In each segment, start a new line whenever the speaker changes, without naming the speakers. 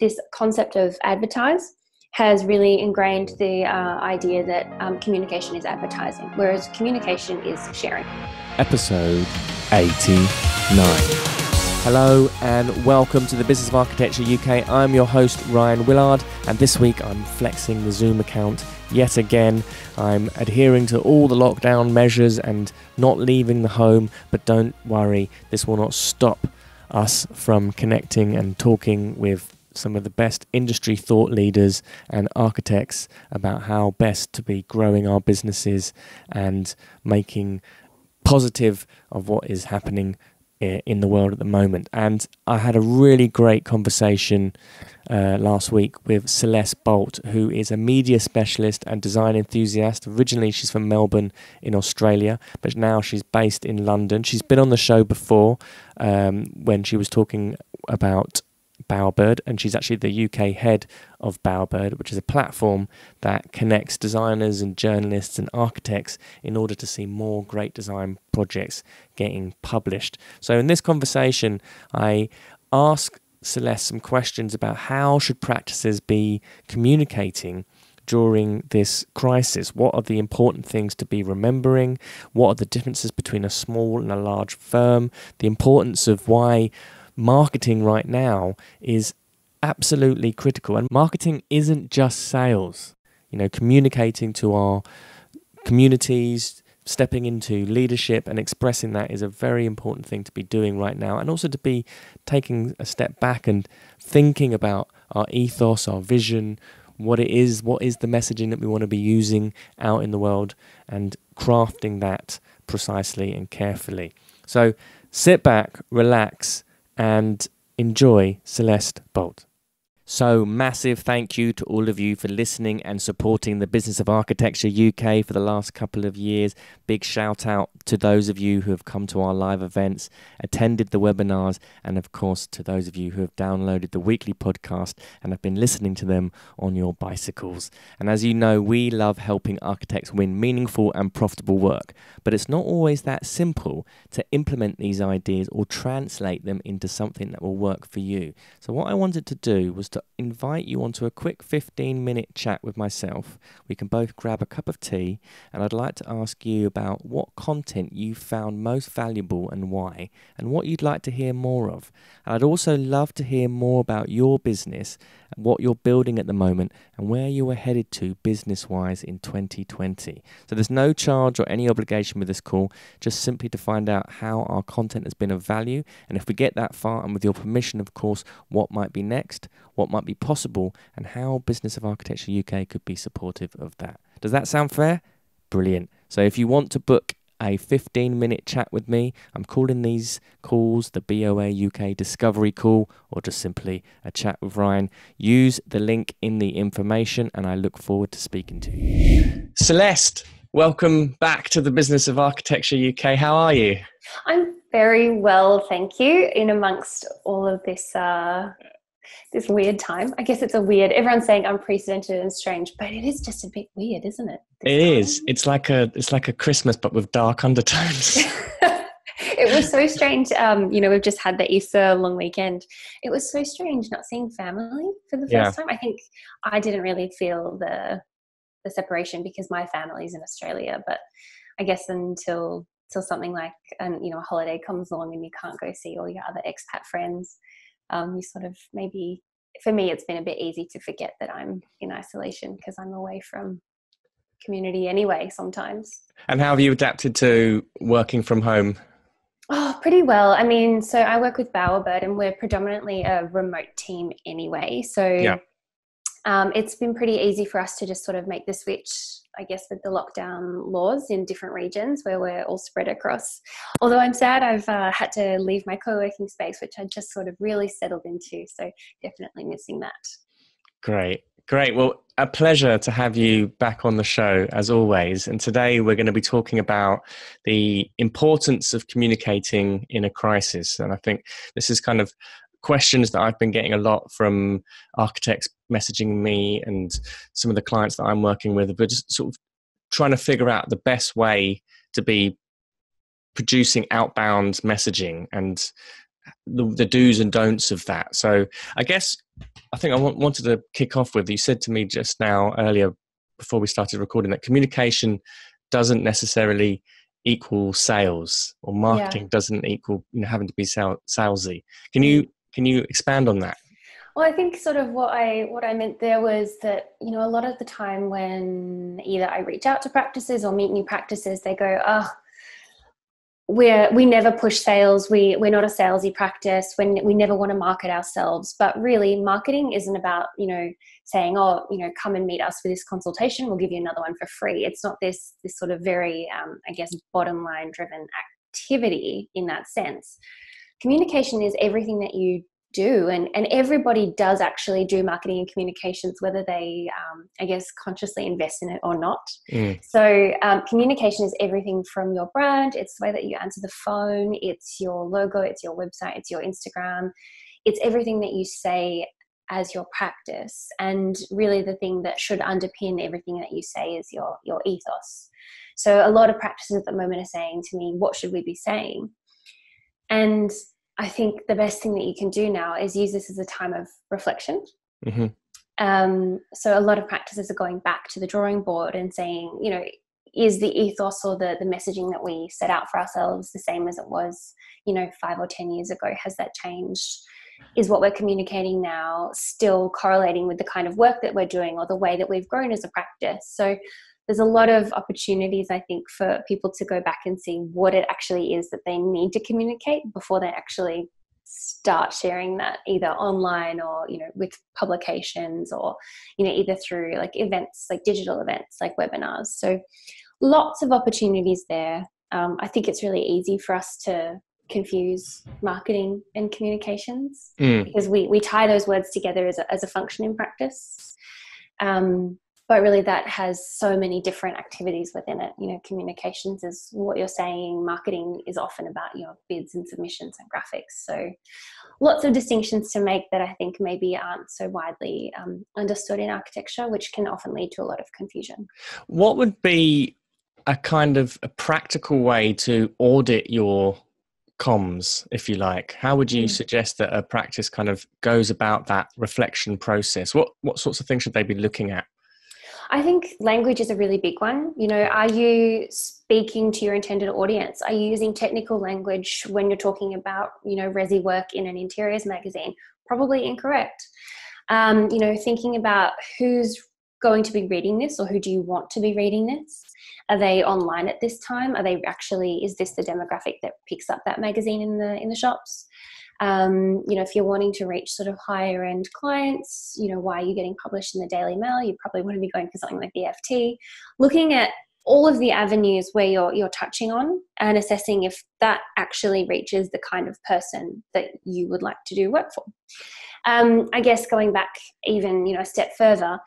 this concept of advertise has really ingrained the uh, idea that um, communication is advertising, whereas communication is sharing.
Episode 89. Hello and welcome to the Business of Architecture UK. I'm your host, Rion Willard, and this week I'm flexing the Zoom account yet again. I'm adhering to all the lockdown measures and not leaving the home, but don't worry, this will not stop us from connecting and talking with some of the best industry thought leaders and architects about how best to be growing our businesses and making positive of what is happening in the world at the moment. And I had a really great conversation uh, last week with Celeste Bolte, who is a media specialist and design enthusiast. Originally, she's from Melbourne in Australia, but now she's based in London. She's been on the show before um, when she was talking about Bowerbird, and she's actually the UK head of Bowerbird, which is a platform that connects designers and journalists and architects in order to see more great design projects getting published. So in this conversation, I ask Celeste some questions about how should practices be communicating during this crisis? What are the important things to be remembering? What are the differences between a small and a large firm? The importance of why marketing right now is absolutely critical. And marketing isn't just sales, you know, communicating to our communities, stepping into leadership and expressing that is a very important thing to be doing right now. And also to be taking a step back and thinking about our ethos, our vision, what it is, what is the messaging that we want to be using out in the world, and crafting that precisely and carefully. So sit back, relax and enjoy Celeste Bolte. So, massive thank you to all of you for listening and supporting the Business of Architecture UK for the last couple of years. Big shout out to those of you who have come to our live events, attended the webinars, and of course to those of you who have downloaded the weekly podcast and have been listening to them on your bicycles. And as you know, we love helping architects win meaningful and profitable work, but it's not always that simple to implement these ideas or translate them into something that will work for you. So, what I wanted to do was to invite you onto a quick 15 minute chat with myself. We can both grab a cup of tea, and I'd like to ask you about what content you found most valuable and why, and what you'd like to hear more of. And I'd also love to hear more about your business, what you're building at the moment, and where you are headed to business wise in 2020. So there's no charge or any obligation with this call, just simply to find out how our content has been of value, and if we get that far, and with your permission, of course, what might be next, what might be possible, and how Business of Architecture UK could be supportive of that. Does that sound fair? Brilliant. So if you want to book a 15 minute chat with me. I'm calling these calls the BOA UK Discovery Call or just simply a chat with Rion. Use the link in the information and I look forward to speaking to you. Celeste, welcome back to the Business of Architecture UK. How are you?
I'm very well, thank you, in amongst all of this uh, this weird time. I guess it's a weird. Everyone's saying unprecedented and strange, but it is just a bit weird, isn't it?
It time? is. It's like a it's like a Christmas, but with dark undertones.
it was so strange. Um, you know, we've just had the Easter long weekend. It was so strange not seeing family for the first yeah. time. I think I didn't really feel the the separation because my family's in Australia, but I guess until until something like an you know a holiday comes along and you can't go see all your other expat friends um, you sort of maybe for me it's been a bit easy to forget that i'm in isolation because i'm away from community anyway sometimes
and how have you adapted to working from home
Oh, pretty well. I mean, so I work with Bowerbird and we're predominantly a remote team anyway. So yeah. um, it's been pretty easy for us to just sort of make the switch I guess, with the lockdown laws in different regions where we're all spread across. Although I'm sad I've uh, had to leave my co working space, which I just sort of really settled into. So definitely missing that.
Great. Great. Well, a pleasure to have you back on the show as always. And today we're going to be talking about the importance of communicating in a crisis. And I think this is kind of questions that I've been getting a lot from architects messaging me and some of the clients that I'm working with, but just sort of trying to figure out the best way to be producing outbound messaging and
the, the do's and don'ts of that. So I guess I think I wanted to kick off with you said to me just now earlier before we started recording that communication doesn't necessarily equal sales or marketing yeah. doesn't equal you know having to be sal- salesy. Can you mm. can you expand on that?
Well, I think sort of what I what I meant there was that you know a lot of the time when either I reach out to practices or meet new practices, they go, "Oh, we're we never push sales. We we're not a salesy practice. When we never want to market ourselves, but really, marketing isn't about you know saying, "Oh, you know, come and meet us for this consultation. We'll give you another one for free." It's not this this sort of very, um, I guess, bottom line driven activity in that sense communication is everything that you do and and everybody does actually do marketing and communications whether they um, i guess consciously invest in it or not. Mm. so um, communication is everything from your brand it's the way that you answer the phone it's your logo it's your website it's your instagram it's everything that you say as your practice and really the thing that should underpin everything that you say is your your ethos. So a lot of practices at the moment are saying to me what should we be saying? And I think the best thing that you can do now is use this as a time of reflection. Mm-hmm. Um, so a lot of practices are going back to the drawing board and saying, you know, is the ethos or the, the messaging that we set out for ourselves the same as it was, you know, five or 10 years ago? Has that changed? Is what we're communicating now still correlating with the kind of work that we're doing or the way that we've grown as a practice? So there's a lot of opportunities i think for people to go back and see what it actually is that they need to communicate before they actually start sharing that either online or you know with publications or you know either through like events like digital events like webinars. So lots of opportunities there. Um, i think it's really easy for us to confuse marketing and communications mm. because we, we tie those words together as a, as a function in practice. Um, but really that has so many different activities within it. You know communications is what you're saying marketing is often about your bids and submissions and graphics. So lots of distinctions to make that i think maybe aren't so widely um, understood in architecture which can often lead to a lot of confusion.
What would be a kind of a practical way to audit your comms if you like? How would you mm. suggest that a practice kind of goes about that reflection process? What what sorts of things should they be looking at
I think language is a really big one. You know, are you speaking to your intended audience? Are you using technical language when you're talking about, you know, resi work in an interiors magazine? Probably incorrect. Um, you know, thinking about who's going to be reading this or who do you want to be reading this? Are they online at this time? Are they actually, is this the demographic that picks up that magazine in the in the shops? Um, you know, if you're wanting to reach sort of higher end clients, you know, why are you getting published in the Daily Mail? You probably want to be going for something like the FT. Looking at all of the avenues where you're you're touching on and assessing if that actually reaches the kind of person that you would like to do work for. Um, I guess going back even you know a step further,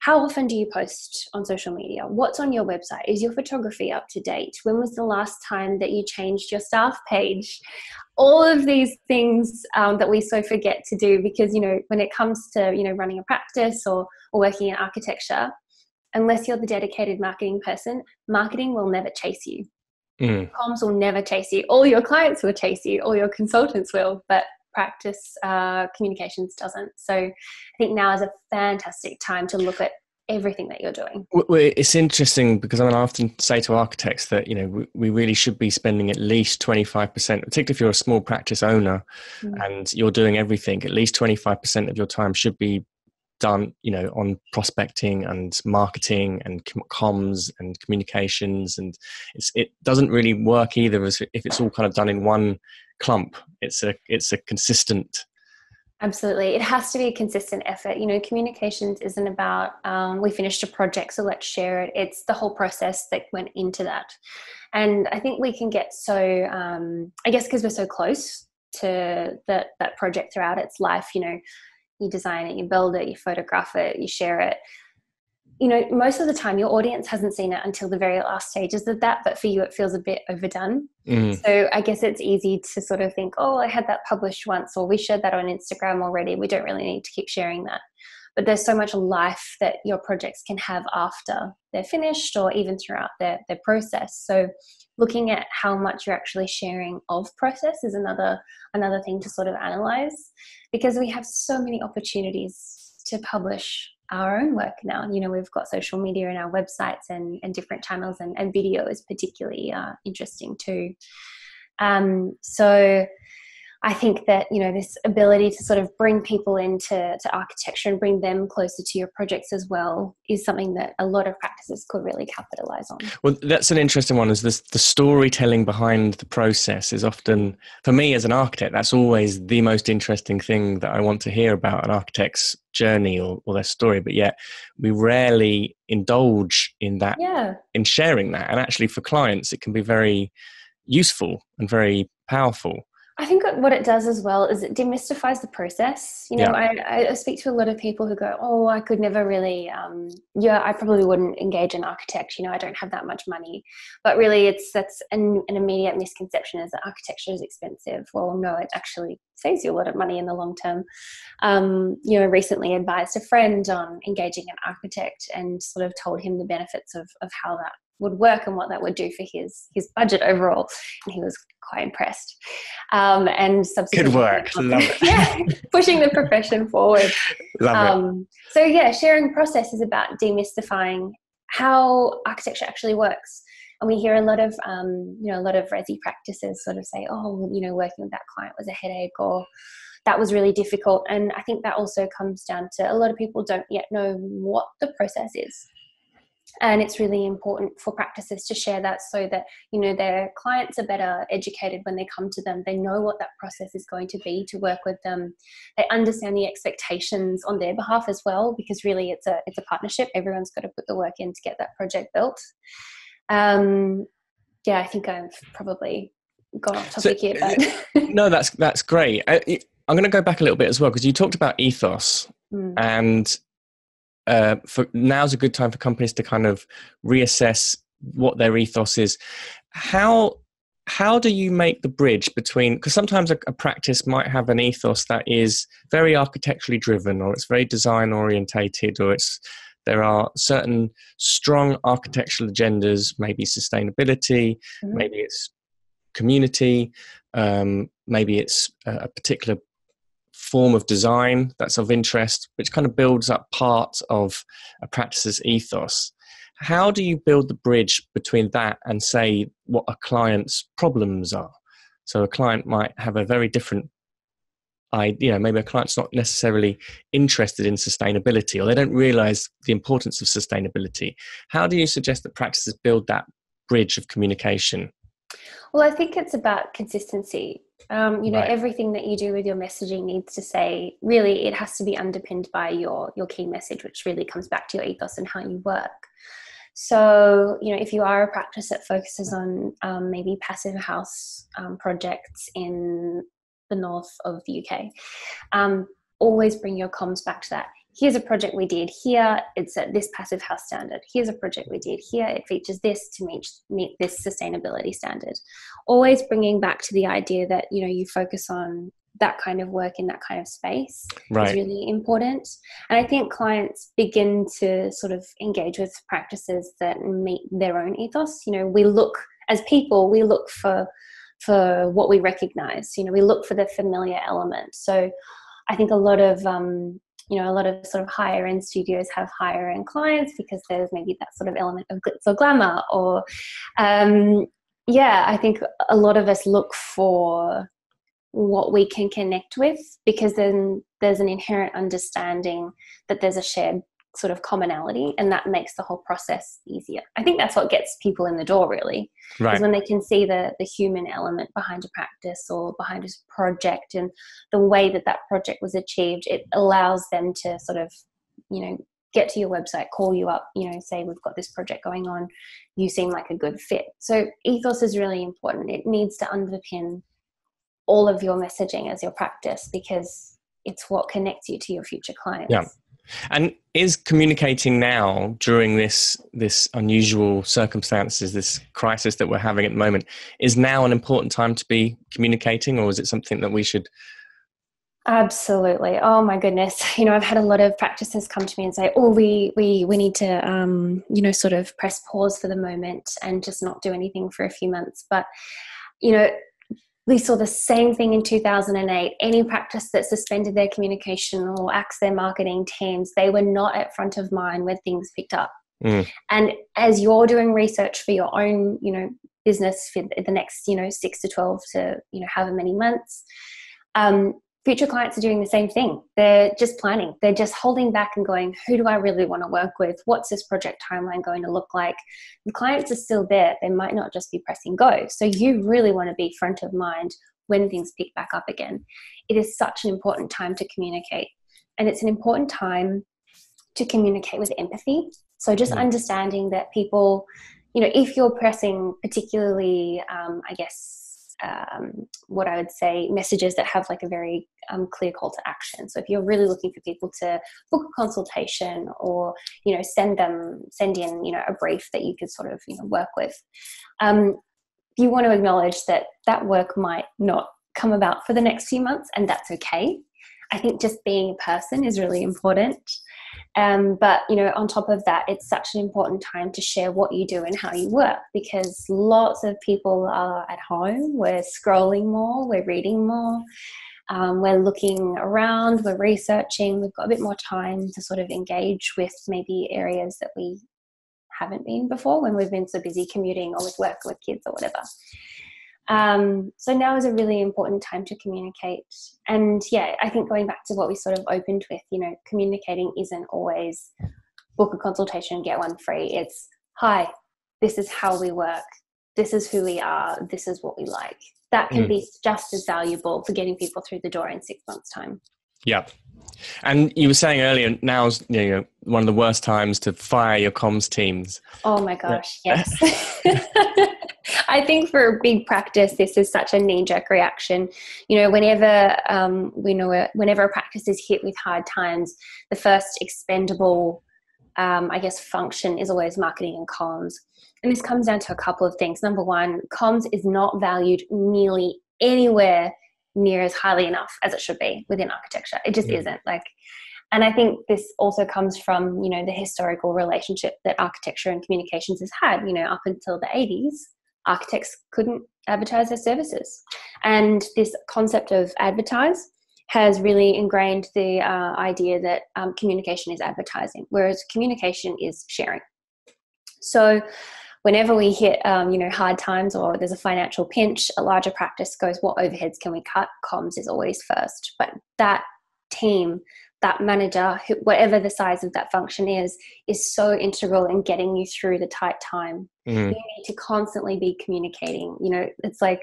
how often do you post on social media? What's on your website? Is your photography up to date? When was the last time that you changed your staff page? All of these things um, that we so forget to do because, you know, when it comes to, you know, running a practice or, or working in architecture, unless you're the dedicated marketing person, marketing will never chase you. Mm. Comms will never chase you. All your clients will chase you, all your consultants will, but practice uh, communications doesn't. So I think now is a fantastic time to look at everything that you're doing.
It's interesting because I, mean, I often say to architects that you know we, really should be spending at least 25%, particularly if you're a small practice owner mm. and you're doing everything. At least 25% of your time should be done, you know, on prospecting and marketing and comms and communications, and it doesn't really work either as if it's all kind of done in one clump. It's a it's a consistent.
Absolutely, it has to be a consistent effort. You know, communications isn't about um, we finished a project, so let's share it. It's the whole process that went into that, and I think we can get so. Um, I guess because we're so close to that that project throughout its life. You know, you design it, you build it, you photograph it, you share it you know, most of the time your audience hasn't seen it until the very last stages of that, but for you it feels a bit overdone. Mm. So I guess it's easy to sort of think, oh, I had that published once, or we shared that on Instagram already. We don't really need to keep sharing that. but there's so much life that your projects can have after they're finished or even throughout their, their process so looking at how much you're actually sharing of process is another another thing to sort of analyze because we have so many opportunities to publish our own work now. You know we've got social media and our websites and, and different channels and, and video is particularly uh, interesting too. Um, so I think that you know this ability to sort of bring people into to architecture and bring them closer to your projects as well is something that a lot of practices could really capitalize on.
Well, that's an interesting one. Is this the storytelling behind the process is often for me as an architect that's always the most interesting thing that I want to hear about an architect's journey or, or their story. But yet we rarely indulge in that
yeah.
in sharing that. And actually, for clients, it can be very useful and very powerful.
I think what it does as well is it demystifies the process. You know, yeah. I, I, speak to a lot of people who go, "Oh, I could never really, um, yeah, I probably wouldn't engage an architect. You know, I don't have that much money." But really, it's that's an, an immediate misconception is that architecture is expensive. Well, no, it actually saves you a lot of money in the long term. Um, you know, recently advised a friend on engaging an architect and sort of told him the benefits of of how that would work and what that would do for his his budget overall. And he was quite impressed. Um, and
subsequently, good work, love it.
yeah, pushing the profession forward.
Love um,
it. So yeah, sharing process is about demystifying how architecture actually works. And we hear a lot of, um, you know, a lot of resi practices sort of say, oh, you know, working with that client was a headache or that was really difficult. And I think that also comes down to a lot of people don't yet know what the process is and it's really important for practices to share that so that you know their clients are better educated when they come to them. They know what that process is going to be to work with them. They understand the expectations on their behalf as well because really it's a it's a partnership. Everyone's got to put the work in to get that project built. Um yeah i think i've probably gone off topic so, here but
no that's that's great. I, i'm going to go back a little bit as well because you talked about ethos mm. and uh, for now's a good time for companies to kind of reassess what their ethos is. How how do you make the bridge between because sometimes a, a, practice might have an ethos that is very architecturally driven or it's very design orientated or it's there are certain strong architectural agendas maybe sustainability mm-hmm. maybe it's community um, maybe it's a, a particular form of design that's of interest, which kind of builds up part of a practice's ethos. How do you build the bridge between that and say what a client's problems are? So a client might have a very different idea. Maybe a client's not necessarily interested in sustainability or they don't realize the importance of sustainability. How do you suggest that practices build that bridge of communication?
Well, I think it's about consistency. Um, you know, right. everything that you do with your messaging needs to say really it has to be underpinned by your your key message, which really comes back to your ethos and how you work. So, you know, if you are a practice that focuses on um, maybe passive house um, projects in the north of the UK, um, always bring your comms back to that here's a project we did here. It's at this passive house standard. Here's a project we did here. It features this to meet meet this sustainability standard. Always bringing back to the idea that you know you focus on that kind of work in that kind of space right. is really important. And i think clients begin to sort of engage with practices that meet their own ethos. You know we look as people we look for for what we recognize. You know we look for the familiar element. So I think a lot of um, you know a lot of sort of higher end studios have higher end clients because there's maybe that sort of element of glitz or glamour or um, yeah i think a lot of us look for what we can connect with because then there's an inherent understanding that there's a shared sort of commonality and that makes the whole process easier. I think that's what gets people in the door really right. is when they can see the the human element behind a practice or behind a project and the way that that project was achieved it allows them to sort of you know get to your website call you up you know say we've got this project going on. You seem like a good fit. So ethos is really important. It needs to underpin all of your messaging as your practice because it's what connects you to your future clients.
Yeah and is communicating now during this this unusual circumstances, this crisis that we're having at the moment, is now an important time to be communicating, or is it something that we should
Absolutely. Oh my goodness. You know, I've had a lot of practices come to me and say, "Oh, we we we need to um, you know, sort of press pause for the moment and just not do anything for a few months." But you know, we saw the same thing in 2008. Any practice that suspended their communication or axed their marketing teams, they were not at front of mind when things picked up. Mm. And as you're doing research for your own, you know, business for the next, you know, six to 12 to, you know, however many months, um, future clients are doing the same thing. They're just planning. They're just holding back and going, who do I really want to work with? What's this project timeline going to look like? The clients are still there. They might not just be pressing go. So you really want to be front of mind when things pick back up again. It is such an important time to communicate. And it's an important time to communicate with empathy. So just mm. understanding that people, you know, if you're pressing particularly, um, I guess, um, what I would say messages that have like a very um, clear call to action. So if you're really looking for people to book a consultation or you know send them send in you know a brief that you could sort of you know work with, um, you want to acknowledge that that work might not come about for the next few months, and that's okay. I think just being a person is really important. Um, but you know, on top of that, it's such an important time to share what you do and how you work because lots of people are at home. We're scrolling more, we're reading more, um, we're looking around, we're researching. We've got a bit more time to sort of engage with maybe areas that we haven't been before when we've been so busy commuting or with work or with kids or whatever. Um, so now is a really important time to communicate. And yeah, I think going back to what we sort of opened with, you know, communicating isn't always book a consultation, get one free. It's hi, this is how we work. This is who we are. This is what we like. That can mm. be just as valuable for getting people through the door in six months' time.
Yeah. And you were saying earlier, now's you know one of the worst times to fire your comms teams.
Oh my gosh, yes. I think for a big practice, this is such a knee-jerk reaction. You know, whenever um, we know whenever a practice is hit with hard times, the first expendable, um, I guess, function is always marketing and comms. And this comes down to a couple of things. Number one, comms is not valued nearly anywhere near as highly enough as it should be within architecture. It just yeah. isn't. Like, and I think this also comes from you know the historical relationship that architecture and communications has had. You know, up until the eighties, architects couldn't advertise their services, and this concept of advertise has really ingrained the uh, idea that um, communication is advertising, whereas communication is sharing. So whenever we hit um, you know hard times or there's a financial pinch a larger practice goes what overheads can we cut? Comms is always first. But that team that manager whatever the size of that function is is so integral in getting you through the tight time mm-hmm. you need to constantly be communicating you know it's like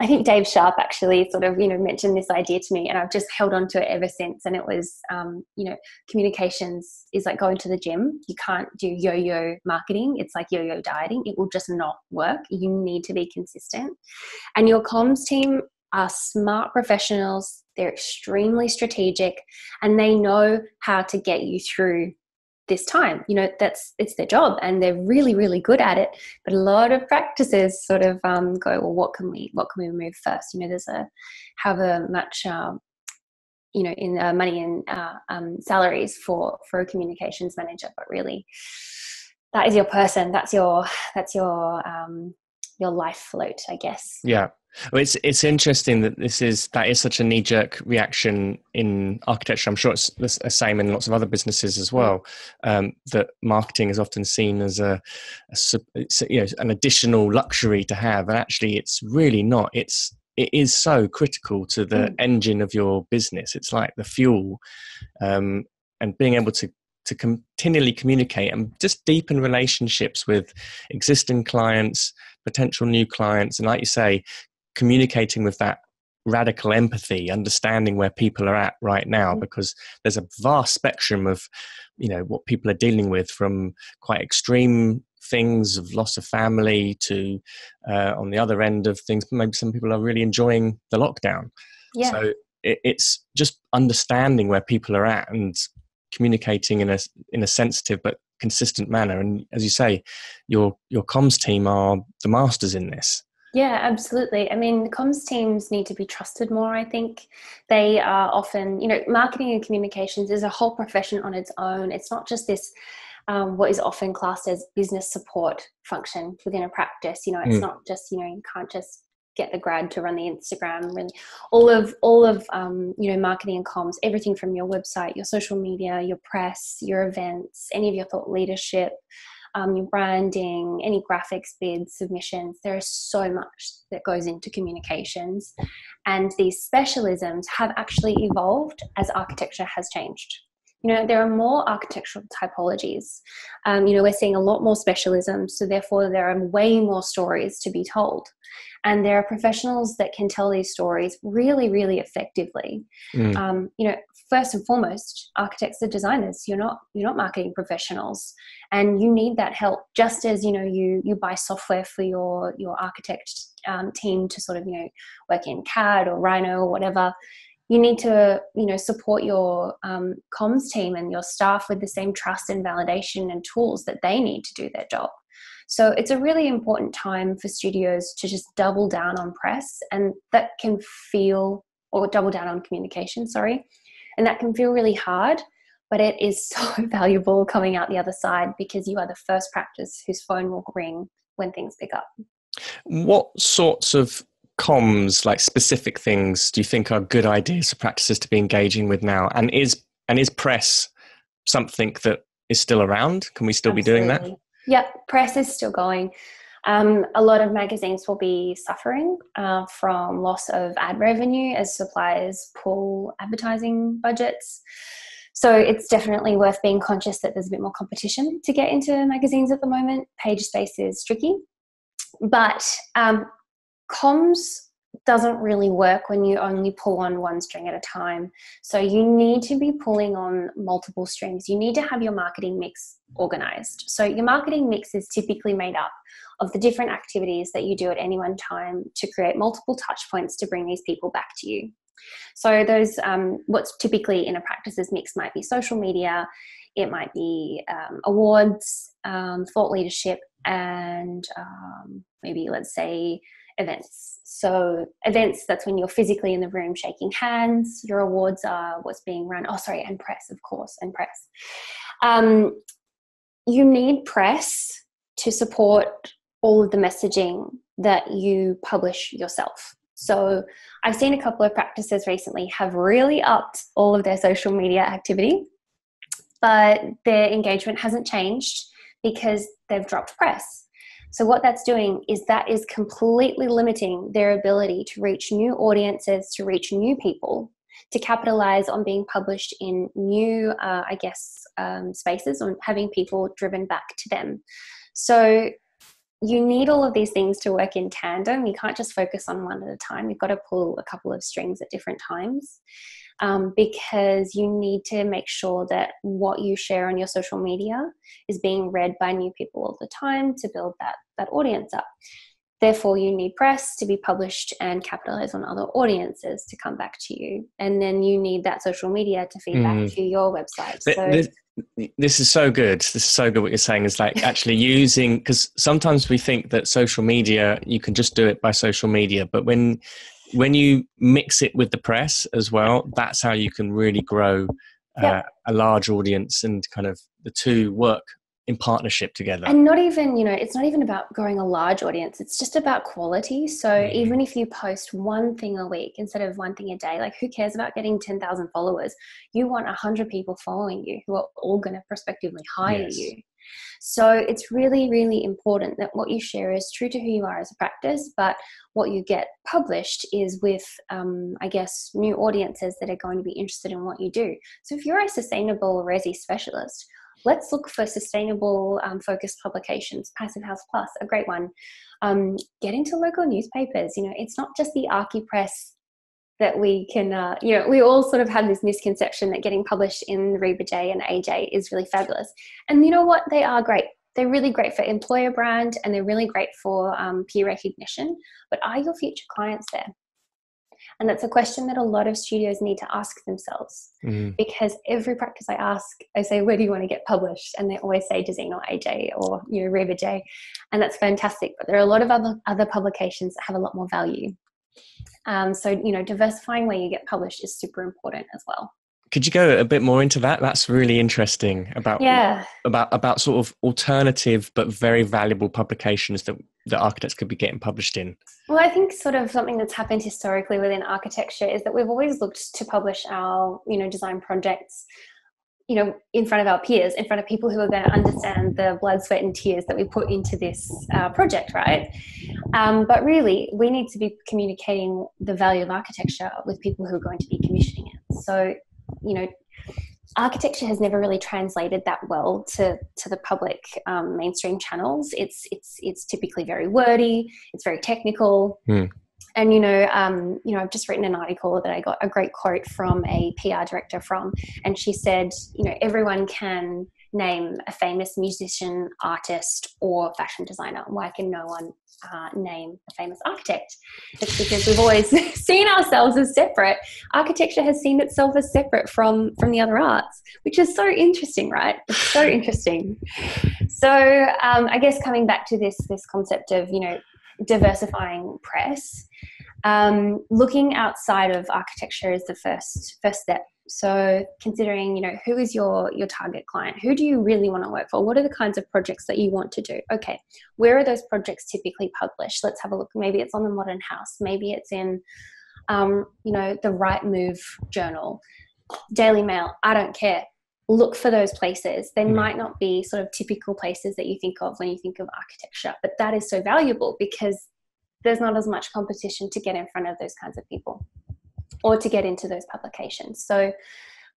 I think Dave Sharp actually sort of, you know, mentioned this idea to me and I've just held on to it ever since. And it was, um, you know, communications is like going to the gym. You can't do yo yo marketing. It's like yo yo dieting. It will just not work. You need to be consistent. And your comms team are smart professionals. They're extremely strategic and they know how to get you through this time. You know that's it's their job and they're really really good at it. But a lot of practices sort of um, go well what can we what can we remove first? You know there's a however much um, you know in uh, money and uh, um, salaries for for a communications manager but really that is your person. That's your that's your um, your life float i guess.
Yeah well, it's it's interesting that this is that is such a knee jerk reaction in architecture. I'm sure it's the same in lots of other businesses as well. Um, that marketing is often seen as a, a, you know an additional luxury to have, and actually, it's really not. It's it is so critical to the mm. engine of your business. It's like the fuel, um, and being able to to continually communicate and just deepen relationships with existing clients, potential new clients, and like you say, communicating with that radical empathy understanding where people are at right now mm. because there's a vast spectrum of you know what people are dealing with from quite extreme things of loss of family to uh, on the other end of things maybe some people are really enjoying the lockdown yeah. so it, it's just understanding where people are at and communicating in a in a sensitive but consistent manner and as you say your your comms team are the masters in this
Yeah, absolutely. I mean, comms teams need to be trusted more, I think. They are often, you know, marketing and communications is a whole profession on its own. It's not just this, um, what is often classed as business support function within a practice. You know, it's mm. not just, you know, you can't just get the grad to run the Instagram, really all of all of um, you know marketing and comms, everything from your website, your social media, your press, your events, any of your thought leadership um, your branding, any graphics bids, submissions. There is so much that goes into communications. And these specialisms have actually evolved as architecture has changed. You know, there are more architectural typologies. Um, you know, we're seeing a lot more specialisms, so therefore there are way more stories to be told. And there are professionals that can tell these stories really, really effectively. Mm. Um, you know, first and foremost, architects are designers. You're not you're not marketing professionals, and you need that help. Just as you know, you you buy software for your your architect um, team to sort of you know work in CAD or Rhino or whatever. You need to you know support your um, comms team and your staff with the same trust and validation and tools that they need to do their job. So it's a really important time for studios to just double down on press, and that can feel or double down on communication. Sorry, and that can feel really hard, but it is so valuable coming out the other side because you are the first practice whose phone will ring when things pick up.
What sorts of comms, like specific things, do you think are good ideas for practices to be engaging with now? And is and is press something that is still around? Can we still Absolutely. be doing that?
Yep, press is still going. Um, a lot of magazines will be suffering uh, from loss of ad revenue as suppliers pull advertising budgets. So it's definitely worth being conscious that there's a bit more competition to get into magazines at the moment. Page space is tricky. But um, comms doesn't really work when you only pull on one string at a time. So you need to be pulling on multiple strings. You need to have your marketing mix organized. So your marketing mix is typically made up of the different activities that you do at any one time to create multiple touch points to bring these people back to you. So those um, what's typically in a practices mix might be social media, it might be um, awards, um, thought leadership, and um, maybe let's say events. So events, that's when you're physically in the room shaking hands. Your awards are what's being run. Oh, sorry, and press, of course, and press. Um, you need press to support all of the messaging that you publish yourself. So I've seen a couple of practices recently have really upped all of their social media activity, but their engagement hasn't changed because they've dropped press. So, what that's doing is that is completely limiting their ability to reach new audiences, to reach new people, to capitalize on being published in new, uh, I guess, um, spaces, on having people driven back to them. So, you need all of these things to work in tandem. You can't just focus on one at a time. You've got to pull a couple of strings at different times um, because you need to make sure that what you share on your social media is being read by new people all the time to build that, that audience up. Therefore, you need press to be published and capitalize on other audiences to come back to you. And then you need that social media to feed mm. back to your website. So,
this, this is so good. This is so good what you're saying is like actually using, because sometimes we think that social media, you can just do it by social media. But when when you mix it with the press as well, that's how you can really grow uh, yeah. a large audience and kind of the two work in partnership together.
And not even, you know, it's not even about growing a large audience. It's just about quality. So mm-hmm. even if you post one thing a week instead of one thing a day, like who cares about getting 10,000 followers? You want 100 people following you who are all going to prospectively hire yes. you. So it's really, really important that what you share is true to who you are as a practice, but what you get published is with, um, I guess, new audiences that are going to be interested in what you do. So if you're a sustainable resi specialist, let's look for sustainable um, focused publications. Passive House Plus, a great one. Um, get into local newspapers. You know, it's not just the Archie Press that we can, uh, you know, we all sort of have this misconception that getting published in RIBAJ and AJ is really fabulous. And you know what? They are great. They're really great for employer brand and they're really great for um, peer recognition. But are your future clients there? And that's a question that a lot of studios need to ask themselves mm. because every practice I ask, I say, where do you want to get published? And they always say Dezeen or AJ or, you know, RIBAJ. And that's fantastic. But there are a lot of other, other publications that have a lot more value. Um, so, you know, diversifying where you get published is super important as well.
Could you go a bit more into that? That's really interesting about
yeah.
about about sort of alternative but very valuable publications that that architects could be getting published in.
Well i think sort of something that's happened historically within architecture is that we've always looked to publish our you know design projects you know in front of our peers in front of people who are going to understand the blood sweat and tears that we put into this uh, project right um, but really we need to be communicating the value of architecture with people who are going to be commissioning it so you know architecture has never really translated that well to to the public um, mainstream channels. It's it's it's typically very wordy. It's very technical. Mm. And you know, um, you know, I've just written an article that I got a great quote from a PR director from, and she said, you know, everyone can name a famous musician, artist, or fashion designer. Why can no one uh, name a famous architect? It's because we've always seen ourselves as separate. Architecture has seen itself as separate from from the other arts, which is so interesting, right? It's so interesting. So um, I guess coming back to this this concept of you know diversifying press. Um, looking outside of architecture is the first first step so considering, you know, who is your your target client? Who do you really want to work for? What are the kinds of projects that you want to do? Okay, where are those projects typically published? Let's have a look. Maybe it's on the Modern House. Maybe it's in, um, you know, the Rightmove Journal, Daily Mail. I don't care. Look for those places. They mm. might not be sort of typical places that you think of when you think of architecture, but that is so valuable because there's not as much competition to get in front of those kinds of people or to get into those publications. So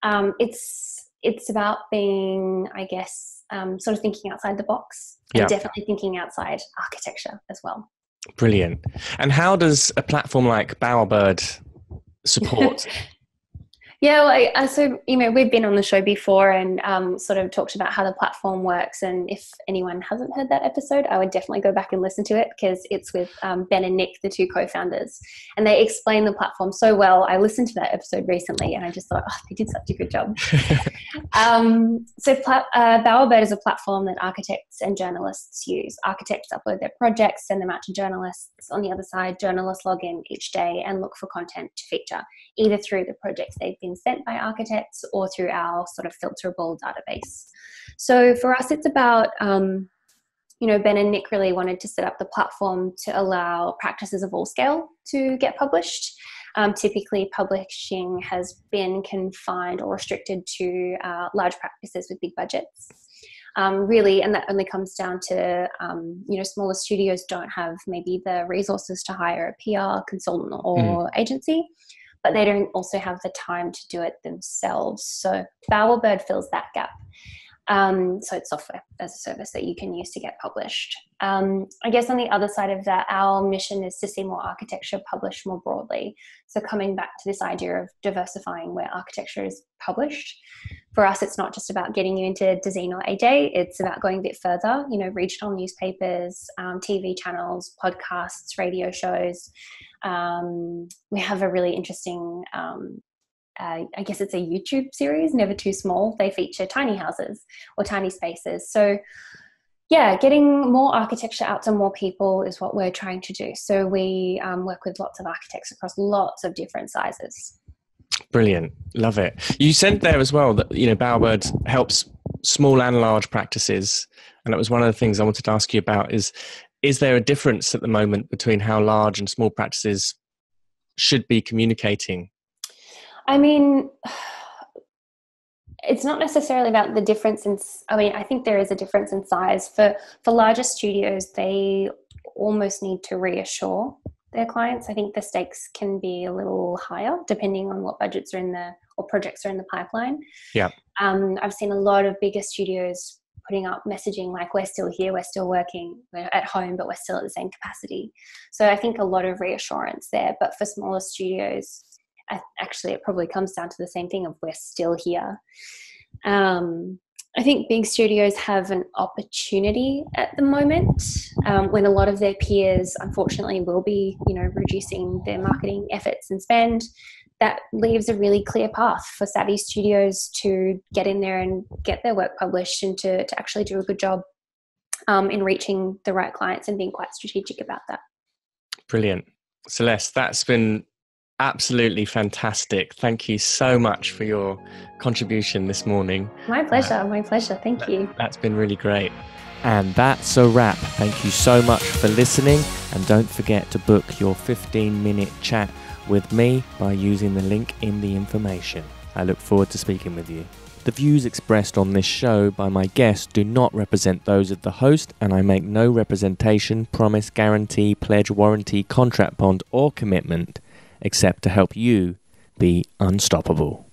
um, it's it's about being, I guess, um, sort of thinking outside the box and yeah. definitely thinking outside architecture as well.
Brilliant. And how does a platform like Bowerbird support
Yeah, well, I, so you know, we've been on the show before and um, sort of talked about how the platform works. And if anyone hasn't heard that episode, I would definitely go back and listen to it because it's with um, Ben and Nick, the two co-founders, and they explain the platform so well. I listened to that episode recently, and I just thought, oh, they did such a good job. um, so, pla- uh, Bowerbird is a platform that architects and journalists use. Architects upload their projects, send them out to journalists. On the other side, journalists log in each day and look for content to feature, either through the projects they've been been sent by architects or through our sort of filterable database. So for us, it's about, um, you know, Ben and Nick really wanted to set up the platform to allow practices of all scale to get published. Um, typically, publishing has been confined or restricted to uh, large practices with big budgets. Um, really, and that only comes down to um, you know smaller studios don't have maybe the resources to hire a PR consultant or mm. agency but they don't also have the time to do it themselves. So Bowerbird fills that gap. Um, so it's software as a service that you can use to get published. Um, I guess on the other side of that, our mission is to see more architecture published more broadly. So coming back to this idea of diversifying where architecture is published, for us, it's not just about getting you into Dezeen or AJ. It's about going a bit further. You know, regional newspapers, um, TV channels, podcasts, radio shows. Um, we have a really interesting um, uh, I guess it's a YouTube series, Never Too Small. They feature tiny houses or tiny spaces. So, yeah, getting more architecture out to more people is what we're trying to do. So, we um, work with lots of architects across lots of different sizes.
Brilliant. Love it. You said there as well that, you know, Bowerbird helps small and large practices. And that was one of the things I wanted to ask you about is is there a difference at the moment between how large and small practices should be communicating
I mean, it's not necessarily about the difference in. I mean, I think there is a difference in size for for larger studios. They almost need to reassure their clients. I think the stakes can be a little higher depending on what budgets are in the or projects are in the pipeline.
Yeah.
Um, I've seen a lot of bigger studios putting up messaging like we're still here, we're still working, we're at home, but we're still at the same capacity. So I think a lot of reassurance there. But for smaller studios, actually it probably comes down to the same thing of we're still here um, I think big studios have an opportunity at the moment um, when a lot of their peers, unfortunately, will be, you know, reducing their marketing efforts and spend. That leaves a really clear path for savvy studios to get in there and get their work published and to, to actually do a good job um, in reaching the right clients and being quite strategic about that.
Brilliant. Celeste, that's been absolutely fantastic. Thank you so much for your contribution this morning.
My pleasure. Uh, my pleasure. Thank you.
That's been really great. And that's a wrap. Thank you so much for listening. And don't forget to book your 15 minute chat with me by using the link in the information. I look forward to speaking with you. The views expressed on this show by my guests do not represent those of the host, and I make no representation, promise, guarantee, pledge, warranty, contract bond, or commitment except to help you be unstoppable.